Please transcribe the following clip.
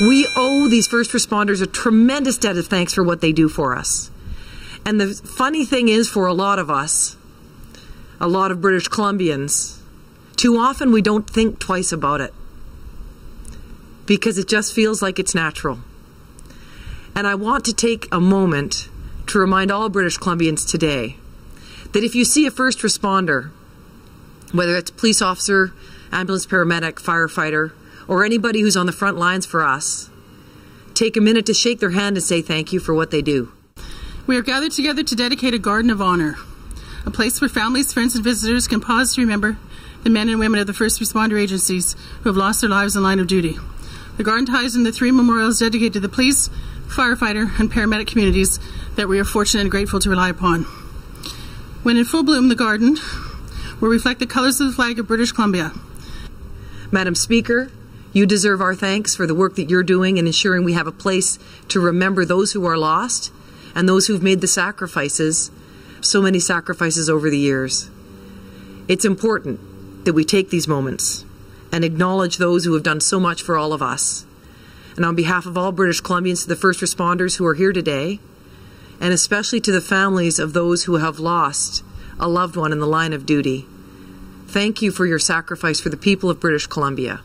We owe these first responders a tremendous debt of thanks for what they do for us. And the funny thing is, for a lot of us, a lot of British Columbians, too often we don't think twice about it because it just feels like it's natural. And I want to take a moment to remind all British Columbians today that if you see a first responder, whether it's police officer, ambulance paramedic, firefighter, or anybody who's on the front lines for us, take a minute to shake their hand and say thank you for what they do. We are gathered together to dedicate a garden of honor, a place where families, friends, and visitors can pause to remember the men and women of the first responder agencies who have lost their lives in line of duty. The garden ties in the three memorials dedicated to the police, firefighter, and paramedic communities that we are fortunate and grateful to rely upon. When in full bloom, the garden will reflect the colors of the flag of British Columbia. Madam Speaker, you deserve our thanks for the work that you're doing in ensuring we have a place to remember those who are lost and those who've made the sacrifices, so many sacrifices over the years. It's important that we take these moments and acknowledge those who have done so much for all of us. And on behalf of all British Columbians, to the first responders who are here today, and especially to the families of those who have lost a loved one in the line of duty, thank you for your sacrifice for the people of British Columbia.